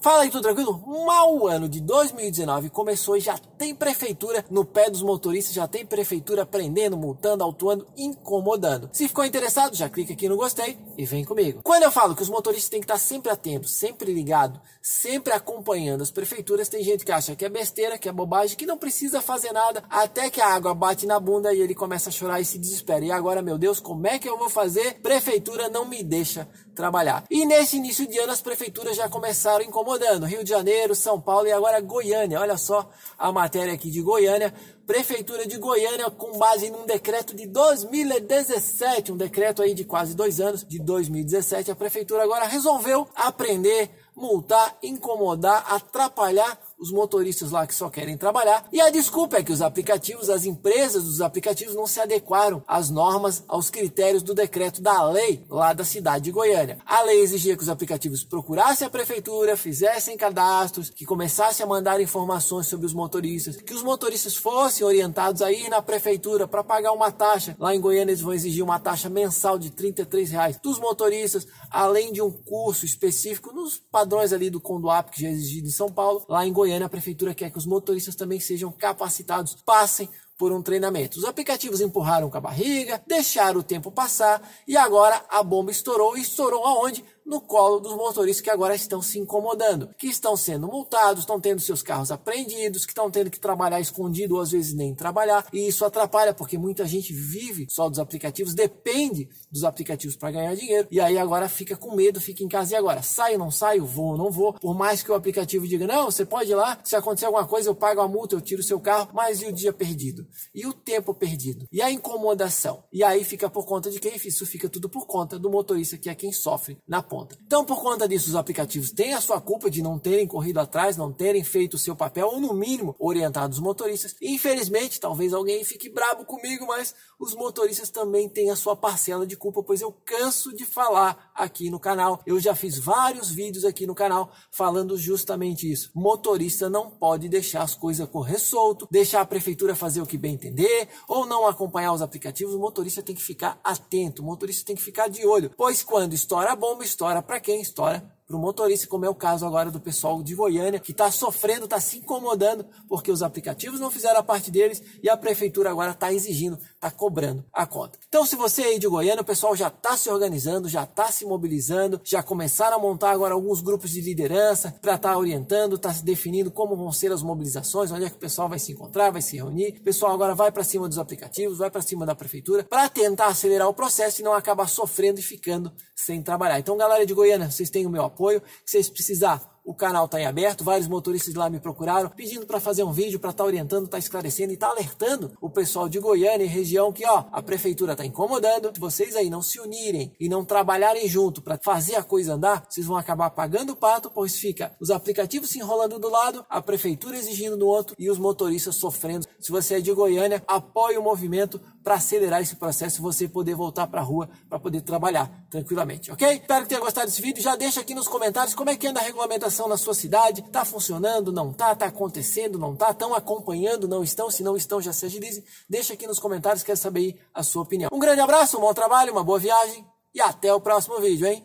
Fala aí, tudo tranquilo? Mal o ano de 2019 começou e já tem prefeitura no pé dos motoristas, já tem prefeitura prendendo, multando, autuando, incomodando. Se ficou interessado, já clica aqui no gostei e vem comigo. Quando eu falo que os motoristas têm que estar sempre atentos, sempre ligados, sempre acompanhando as prefeituras, tem gente que acha que é besteira, que é bobagem, que não precisa fazer nada, até que a água bate na bunda e ele começa a chorar e se desespera. E agora, meu Deus, como é que eu vou fazer? Prefeitura não me deixa trabalhar. E nesse início de ano as prefeituras já começaram incomodando. Rio de Janeiro, São Paulo e agora Goiânia. Olha só a matéria aqui de Goiânia. Prefeitura de Goiânia, com base num decreto de 2017, um decreto aí de quase dois anos, de 2017, a prefeitura agora resolveu aprender, multar, incomodar, atrapalhar os motoristas lá que só querem trabalhar. E a desculpa é que os aplicativos, as empresas dos aplicativos não se adequaram às normas, aos critérios do decreto da lei lá da cidade de Goiânia. A lei exigia que os aplicativos procurassem a prefeitura, fizessem cadastros, que começassem a mandar informações sobre os motoristas, que os motoristas fossem orientados a ir na prefeitura para pagar uma taxa. Lá em Goiânia eles vão exigir uma taxa mensal de 33 reais dos motoristas, além de um curso específico nos padrões ali do Conduap que já é exigido em São Paulo. Lá em Goiânia Goiânia, a prefeitura quer que os motoristas também sejam capacitados, passem por um treinamento. Os aplicativos empurraram com a barriga, deixaram o tempo passar e agora a bomba estourou. E estourou aonde? No colo dos motoristas que agora estão se incomodando, que estão sendo multados, estão tendo seus carros apreendidos, que estão tendo que trabalhar escondido ou às vezes nem trabalhar. E isso atrapalha porque muita gente vive só dos aplicativos, depende dos aplicativos para ganhar dinheiro. E aí agora fica com medo, fica em casa e agora saio, não saio, vou, não vou. Por mais que o aplicativo diga: "Não, você pode ir lá, se acontecer alguma coisa eu pago a multa, eu tiro o seu carro", mas e o dia perdido? E o tempo perdido? E a incomodação? E aí fica por conta de quem? Isso fica tudo por conta do motorista que é quem sofre na ponta conta. Então, por conta disso, os aplicativos têm a sua culpa de não terem corrido atrás, não terem feito o seu papel, ou no mínimo orientado os motoristas. E, infelizmente, talvez alguém fique brabo comigo, mas os motoristas também têm a sua parcela de culpa, pois eu canso de falar aqui no canal. Eu já fiz vários vídeos aqui no canal falando justamente isso. Motorista não pode deixar as coisas correr solto, deixar a prefeitura fazer o que bem entender, ou não acompanhar os aplicativos. O motorista tem que ficar atento, o motorista tem que ficar de olho, pois quando estoura a bomba, estoura estoura para quem? Estoura para o motorista, como é o caso agora do pessoal de Goiânia, que está sofrendo, está se incomodando, porque os aplicativos não fizeram a parte deles e a prefeitura agora está exigindo, está cobrando a conta. Então, se você aí de Goiânia, o pessoal já está se organizando, já está se mobilizando, já começaram a montar agora alguns grupos de liderança para estar tá orientando, está se definindo como vão ser as mobilizações, onde é que o pessoal vai se encontrar, vai se reunir. O pessoal agora vai para cima dos aplicativos, vai para cima da prefeitura, para tentar acelerar o processo e não acabar sofrendo e ficando sem trabalhar. Então, galera de Goiânia, vocês têm o meu apoio apoio. Se vocês precisar, o canal está em aberto, vários motoristas lá me procuraram pedindo para fazer um vídeo para estar tá orientando, estar tá esclarecendo e estar tá alertando o pessoal de Goiânia e região que ó, a prefeitura está incomodando. Se vocês aí não se unirem e não trabalharem junto para fazer a coisa andar, vocês vão acabar pagando o pato, pois fica os aplicativos se enrolando do lado, a prefeitura exigindo do outro e os motoristas sofrendo. Se você é de Goiânia, apoie o movimento para acelerar esse processo e você poder voltar para a rua para poder trabalhar tranquilamente, ok? Espero que tenha gostado desse vídeo. Já deixa aqui nos comentários como é que anda a regulamentação na sua cidade. Tá funcionando? Não tá? Tá acontecendo? Não tá? Estão acompanhando? Não estão? Se não estão, já se agilize. Deixa aqui nos comentários, quero saber a sua opinião. Um grande abraço, um bom trabalho, uma boa viagem e até o próximo vídeo, hein?